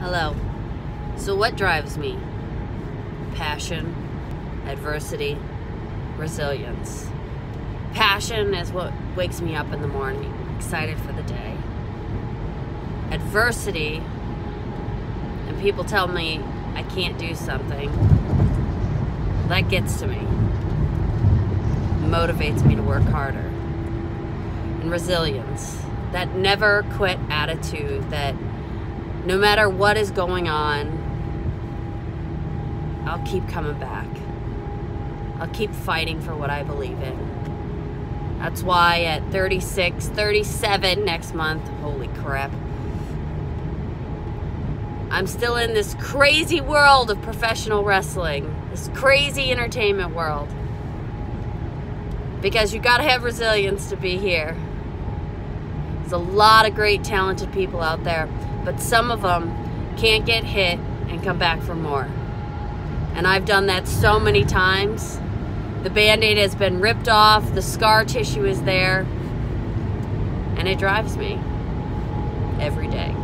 Hello. So, what drives me? Passion, adversity, resilience. Passion is what wakes me up in the morning, excited for the day. Adversity, and people tell me I can't do something, that gets to me, motivates me to work harder. And resilience, that never quit attitude that no matter what is going on, I'll keep coming back. I'll keep fighting for what I believe in. That's why at 36, 37 next month, holy crap, I'm still in this crazy world of professional wrestling, this crazy entertainment world. Because you gotta have resilience to be here. There's a lot of great, talented people out there but some of them can't get hit and come back for more. And I've done that so many times. The band aid has been ripped off, the scar tissue is there, and it drives me every day.